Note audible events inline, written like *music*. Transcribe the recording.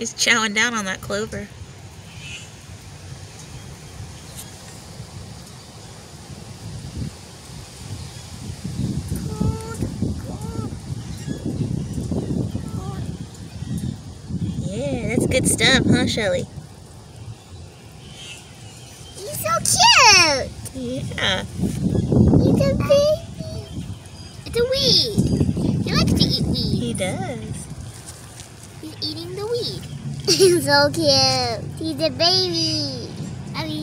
He's chowing down on that clover. Yeah, that's good stuff, huh, Shelly? He's so cute. Yeah. He's a baby. It's a weed. He likes to eat weed. He does. He's eating the *laughs* He's so cute. He's a baby. I mean,